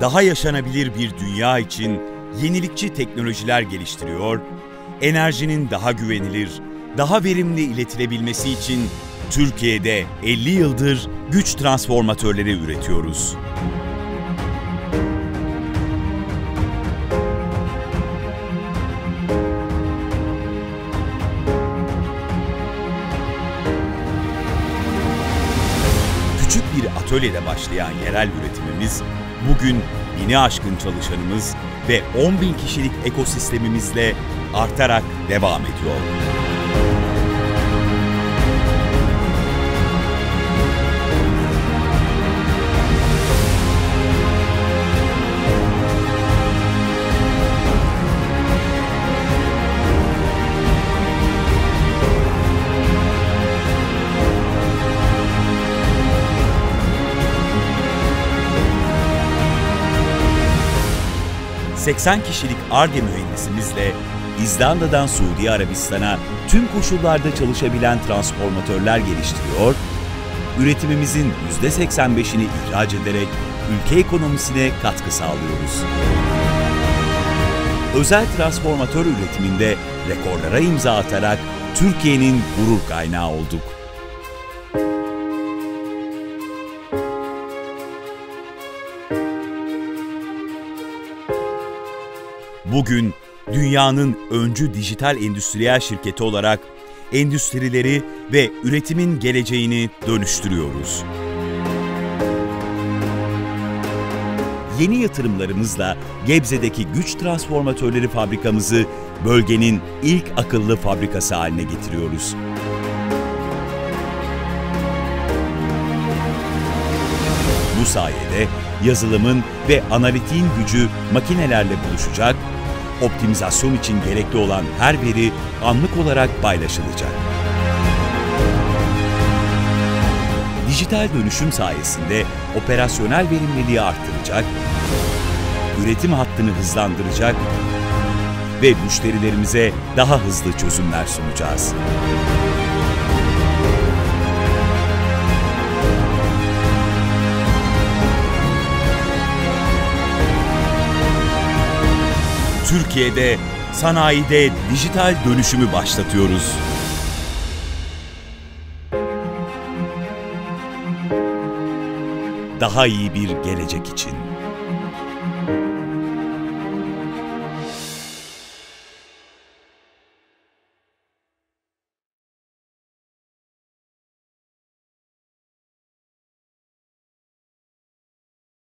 daha yaşanabilir bir dünya için yenilikçi teknolojiler geliştiriyor, enerjinin daha güvenilir, daha verimli iletilebilmesi için Türkiye'de 50 yıldır güç transformatörleri üretiyoruz. Küçük bir atölyede başlayan yerel üretimimiz, bugün bini aşkın çalışanımız ve 10 bin kişilik ekosistemimizle artarak devam ediyor. ...80 kişilik ARGE mühendisimizle İzlanda'dan Suudi Arabistan'a tüm koşullarda çalışabilen transformatörler geliştiriyor, üretimimizin %85'ini ihraç ederek ülke ekonomisine katkı sağlıyoruz. Özel transformatör üretiminde rekorlara imza atarak Türkiye'nin gurur kaynağı olduk. Bugün dünyanın öncü dijital endüstriyel şirketi olarak endüstrileri ve üretimin geleceğini dönüştürüyoruz. Yeni yatırımlarımızla Gebze'deki güç transformatörleri fabrikamızı bölgenin ilk akıllı fabrikası haline getiriyoruz. Sayede yazılımın ve analitiğin gücü makinelerle buluşacak, optimizasyon için gerekli olan her veri anlık olarak paylaşılacak. Dijital dönüşüm sayesinde operasyonel verimliliği arttıracak, üretim hattını hızlandıracak ve müşterilerimize daha hızlı çözümler sunacağız. Türkiye'de sanayide dijital dönüşümü başlatıyoruz. Daha iyi bir gelecek için.